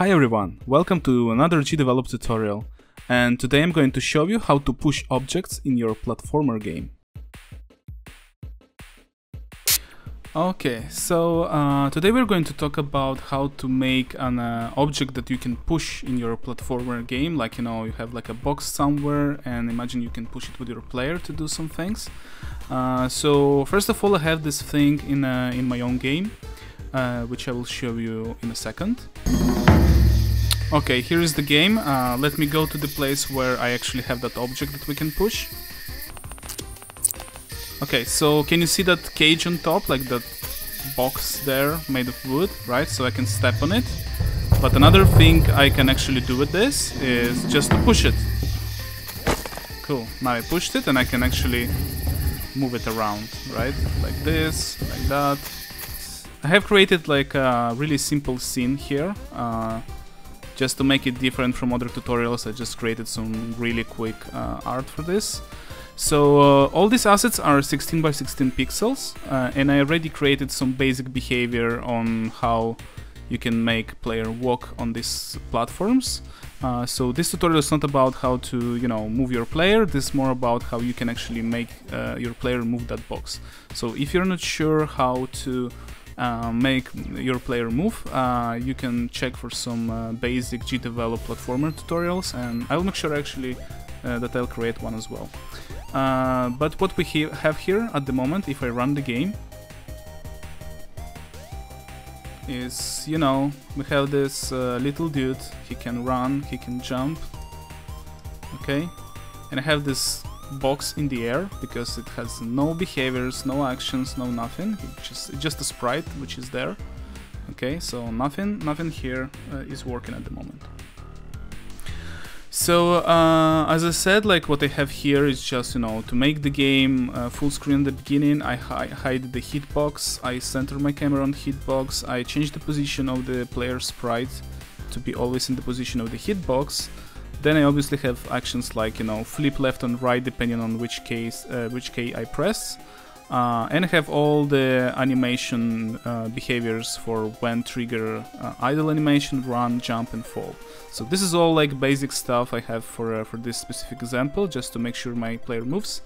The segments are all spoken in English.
Hi everyone, welcome to another GDevelop tutorial and today I'm going to show you how to push objects in your platformer game. Okay, so uh, today we're going to talk about how to make an uh, object that you can push in your platformer game, like you know you have like a box somewhere and imagine you can push it with your player to do some things. Uh, so first of all I have this thing in, uh, in my own game, uh, which I will show you in a second. Okay, here is the game. Uh, let me go to the place where I actually have that object that we can push. Okay, so can you see that cage on top, like that box there made of wood, right? So I can step on it. But another thing I can actually do with this is just to push it. Cool, now I pushed it and I can actually move it around, right? Like this, like that. I have created like a really simple scene here. Uh, just to make it different from other tutorials, I just created some really quick uh, art for this. So uh, all these assets are 16 by 16 pixels, uh, and I already created some basic behavior on how you can make player walk on these platforms. Uh, so this tutorial is not about how to, you know, move your player. This is more about how you can actually make uh, your player move that box. So if you're not sure how to uh, make your player move, uh, you can check for some uh, basic GDevelop platformer tutorials, and I'll make sure actually that I'll create one as well. But what we he have here at the moment, if I run the game, is, you know, we have this little dude, he can run, he can jump, okay? And I have this box in the air because it has no behaviors, no actions, no nothing. It's just just a sprite which is there. Okay, so nothing, nothing here uh, is working at the moment. So uh, as I said, like what I have here is just you know to make the game uh, full screen at the beginning. I hi hide the hitbox. I center my camera on hitbox. I change the position of the player sprite to be always in the position of the hitbox. Then I obviously have actions like you know flip left and right depending on which case uh, which key I press, uh, and I have all the animation uh, behaviors for when trigger uh, idle animation, run, jump, and fall. So this is all like basic stuff I have for uh, for this specific example, just to make sure my player moves.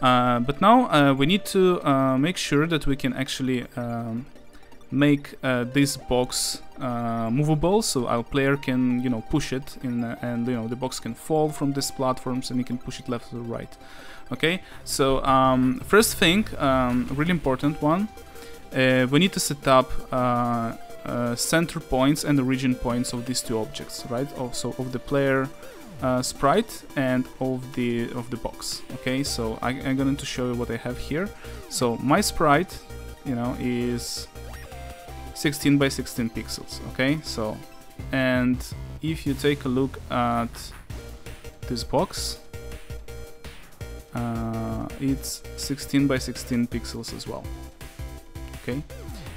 Uh, but now we need to make sure that we can actually um, make uh, this box uh, movable so our player can you know push it in uh, and you know the box can fall from these platforms and you can push it left or right. Okay? So um, first thing um, really important one uh, we need to set up uh, uh, center points and origin points of these two objects right? Also of the player sprite and of the of the box. Okay? So I, I'm going to show you what I have here. So my sprite you know is 16 by 16 pixels okay? So and if you take a look at this box uh, it's 16 by 16 pixels as well okay?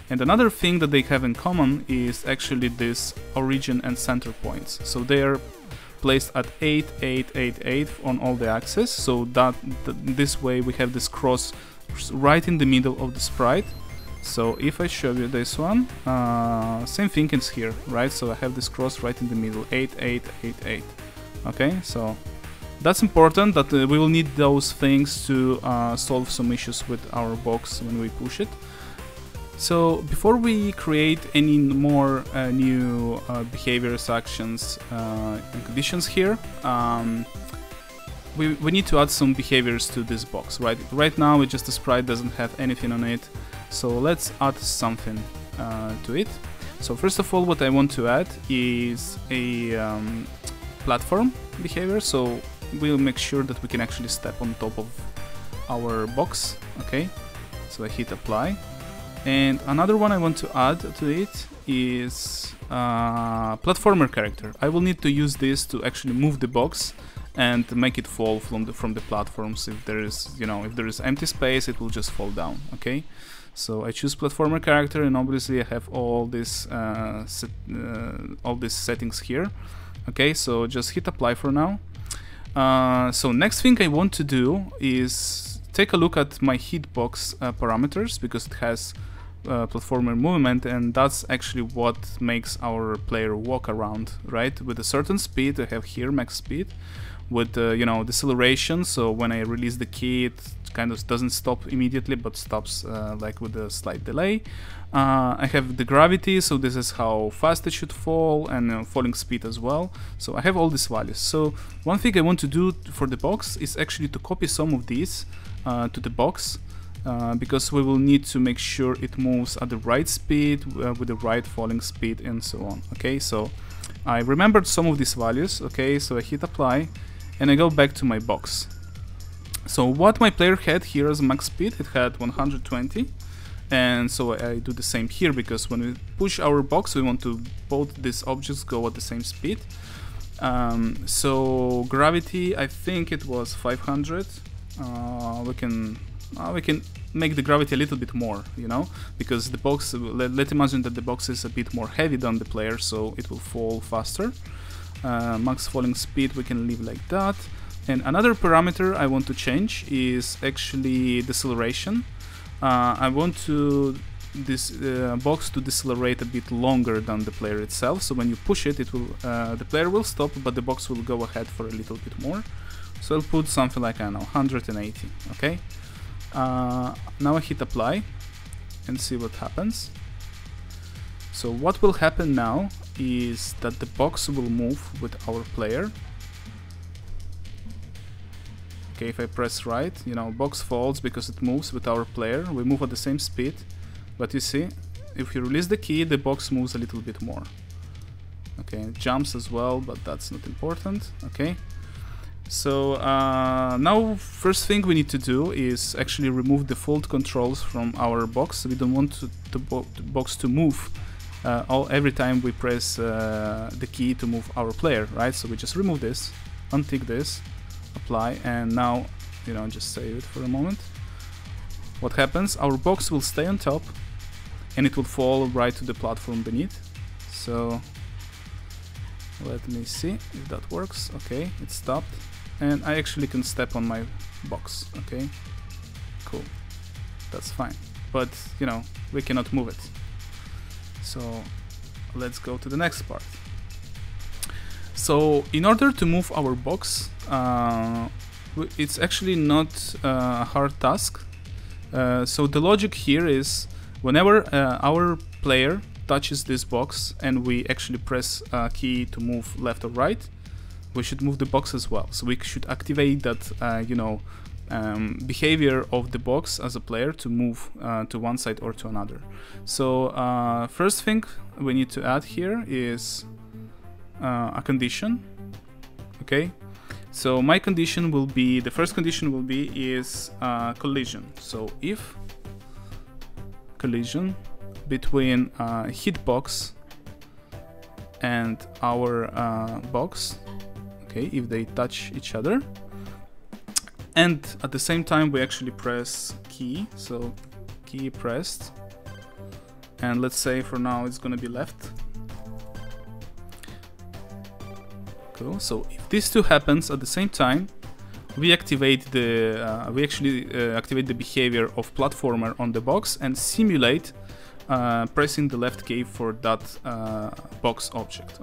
And another thing that they have in common is actually this origin and center points. So they are placed at 8 8 8 8 on all the axes. So that th this way we have this cross right in the middle of the sprite so if I show you this one, uh, same thing is here, right? So I have this cross right in the middle, 8, 8, 8, 8. Okay, so that's important that uh, we will need those things to uh, solve some issues with our box when we push it. So before we create any more uh, new uh, behaviors, actions, uh, and conditions here, um, we, we need to add some behaviors to this box, right? Right now, it just a sprite doesn't have anything on it. So let's add something uh, to it. So first of all, what I want to add is a um, platform behavior. So we'll make sure that we can actually step on top of our box. Okay, so I hit apply. And another one I want to add to it is uh, platformer character. I will need to use this to actually move the box and make it fall from the from the platforms. If there is, you know, if there is empty space, it will just fall down. Okay. So I choose platformer character, and obviously I have all this uh, set, uh, all these settings here. Okay, so just hit apply for now. Uh, so next thing I want to do is take a look at my hitbox uh, parameters because it has uh, platformer movement and that's actually what makes our player walk around right? With a certain speed I have here max speed. With uh, you know deceleration so when I release the key it kind of doesn't stop immediately but stops uh, like with a slight delay. Uh, I have the gravity so this is how fast it should fall and uh, falling speed as well. So I have all these values. So one thing I want to do for the box is actually to copy some of these to the box uh, because we will need to make sure it moves at the right speed uh, with the right falling speed and so on okay? So I remembered some of these values okay? So I hit apply and I go back to my box. So what my player had here as max speed it had 120 and so I do the same here because when we push our box we want to both these objects go at the same speed. Um, so gravity I think it was 500 uh, we can uh, we can make the gravity a little bit more, you know, because the box, let, let imagine that the box is a bit more heavy than the player, so it will fall faster. Uh, max falling speed we can leave like that. And another parameter I want to change is actually deceleration. Uh, I want to this uh, box to decelerate a bit longer than the player itself. So when you push it, it will uh, the player will stop, but the box will go ahead for a little bit more. So I'll put something like I know 180. Okay. Uh, now I hit apply and see what happens. So what will happen now is that the box will move with our player. Okay, if I press right, you know, box falls because it moves with our player. We move at the same speed, but you see, if you release the key, the box moves a little bit more. Okay, jumps as well, but that's not important. Okay, so uh, now first thing we need to do is actually remove the default controls from our box. We don't want the, bo the box to move uh, all every time we press uh, the key to move our player, right? So we just remove this, untick this, apply, and now, you know, just save it for a moment. What happens? Our box will stay on top, and it will fall right to the platform beneath. So let me see if that works. Okay, it stopped and I actually can step on my box, okay? Cool, that's fine. But, you know, we cannot move it. So let's go to the next part. So in order to move our box, uh, it's actually not uh, a hard task. Uh, so the logic here is whenever uh, our player touches this box and we actually press a key to move left or right, we should move the box as well. So we should activate that, uh, you know, um, behavior of the box as a player to move uh, to one side or to another. So uh, first thing we need to add here is uh, a condition. Okay. So my condition will be the first condition will be is uh, collision. So if collision between uh, hitbox and our box okay if they touch each other. And at the same time we actually press key. So key pressed. And let's say for now it's gonna be left. Cool. So if these two happens at the same time we activate the uh, we actually uh, activate the behavior of platformer on the box and simulate uh, pressing the left key for that uh, box object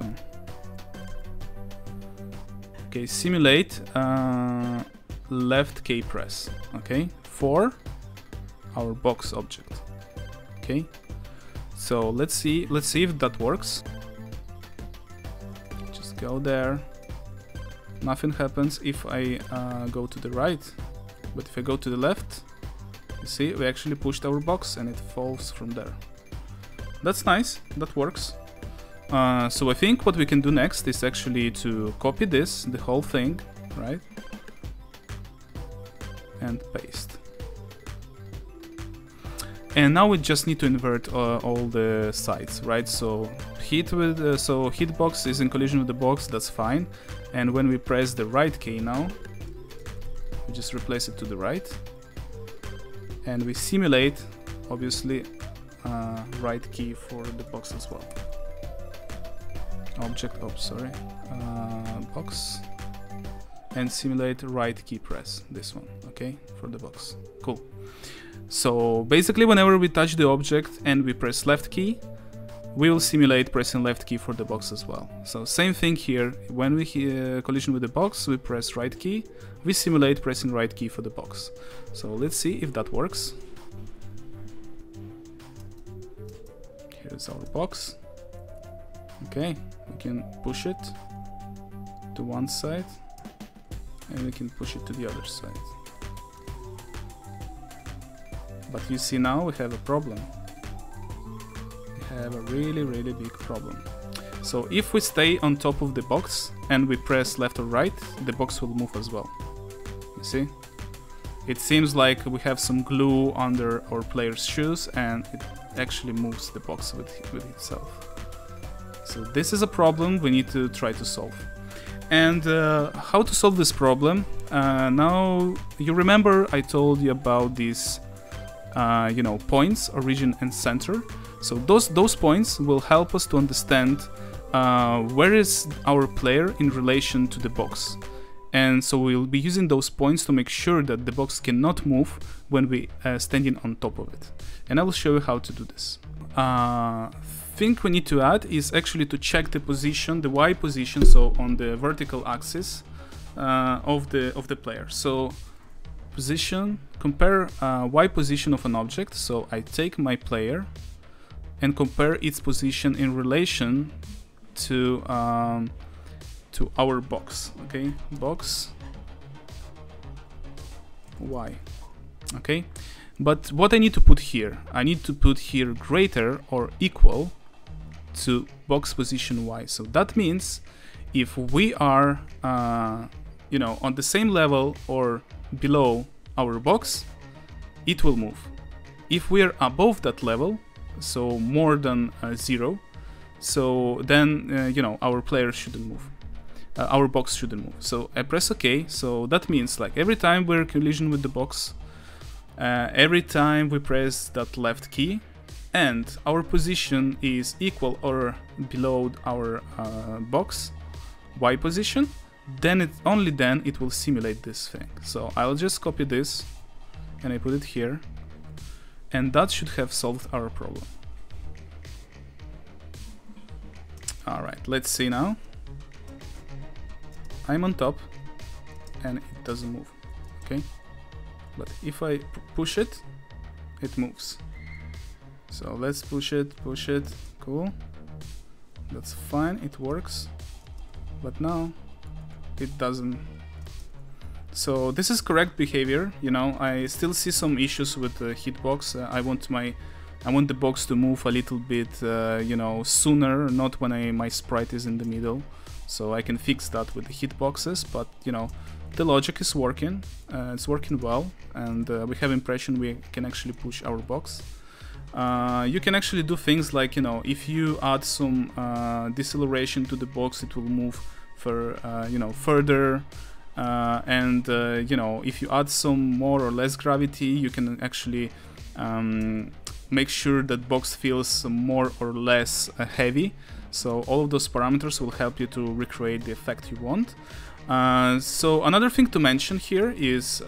Okay, simulate uh, left K press. Okay, for our box object. Okay, so let's see. Let's see if that works. Just go there. Nothing happens if I uh, go to the right, but if I go to the left, you see we actually pushed our box and it falls from there. That's nice. That works. Uh, so I think what we can do next is actually to copy this, the whole thing, right? And paste. And now we just need to invert uh, all the sides, right? So hit with uh, so hitbox is in collision with the box, that's fine. And when we press the right key now, we just replace it to the right. And we simulate, obviously, uh, right key for the box as well object, oh sorry, uh, box and simulate right key press, this one, okay, for the box. Cool. So basically whenever we touch the object and we press left key, we will simulate pressing left key for the box as well. So same thing here, when we uh, collision with the box, we press right key, we simulate pressing right key for the box. So let's see if that works. Here's our box. Okay, we can push it to one side and we can push it to the other side. But you see now we have a problem. We have a really really big problem. So if we stay on top of the box and we press left or right, the box will move as well. You see? It seems like we have some glue under our player's shoes and it actually moves the box with, with itself. So this is a problem we need to try to solve. And uh, how to solve this problem? Uh, now you remember I told you about these, uh, you know, points, origin and center. So those those points will help us to understand uh, where is our player in relation to the box. And so we'll be using those points to make sure that the box cannot move when we are standing on top of it. And I will show you how to do this. Uh, thing we need to add is actually to check the position, the Y position, so on the vertical axis uh, of the of the player. So position, compare uh, Y position of an object. So I take my player and compare its position in relation to um, to our box. Okay, box Y. Okay, but what I need to put here, I need to put here greater or equal to box position Y. So that means if we are, uh, you know, on the same level or below our box, it will move. If we are above that level, so more than uh, zero, so then, uh, you know, our player shouldn't move. Uh, our box shouldn't move. So I press OK. So that means like every time we're collision with the box, uh, every time we press that left key, and our position is equal or below our uh, box Y position, then it only then it will simulate this thing. So I'll just copy this and I put it here, and that should have solved our problem. Alright, let's see now. I'm on top and it doesn't move, okay? But if I push it, it moves. So let's push it, push it, cool. That's fine, it works. But now it doesn't. So this is correct behavior, you know, I still see some issues with the hitbox. Uh, I want my I want the box to move a little bit, uh, you know, sooner, not when I, my sprite is in the middle. So I can fix that with the hitboxes, but you know, the logic is working, uh, it's working well, and uh, we have impression we can actually push our box. Uh, you can actually do things like, you know, if you add some uh, deceleration to the box, it will move for, uh, you know, further. Uh, and, you know, if you add some more or less gravity, you can actually um, make sure that box feels more or less heavy. So all of those parameters will help you to recreate the effect you want. so another thing to mention here is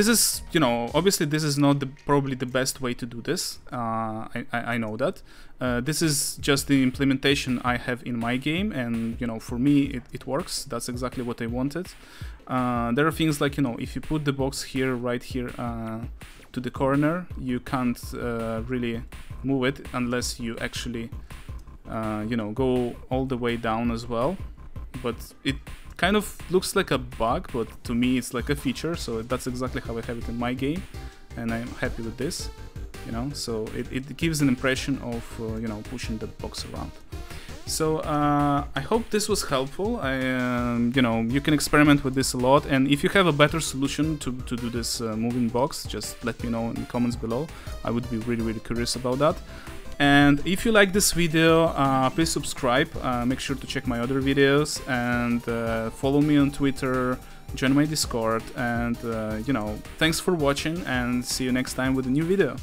this is, you know, obviously this is not the, probably the best way to do this. Uh, I, I, know that. Uh, this is just the implementation I have in my game, and you know, for me it, it works. That's exactly what I wanted. Uh, there are things like, you know, if you put the box here, right here, uh, to the corner, you can't uh, really move it unless you actually, uh, you know, go all the way down as well. But it kind of looks like a bug, but to me it's like a feature, so that's exactly how I have it in my game, and I'm happy with this, you know, so it, it gives an impression of, uh, you know, pushing the box around. So uh, I hope this was helpful. I, um, you know, you can experiment with this a lot, and if you have a better solution to, to do this uh, moving box, just let me know in the comments below. I would be really, really curious about that. And if you like this video, uh, please subscribe, uh, make sure to check my other videos and uh, follow me on Twitter, join my Discord and uh, you know, thanks for watching and see you next time with a new video.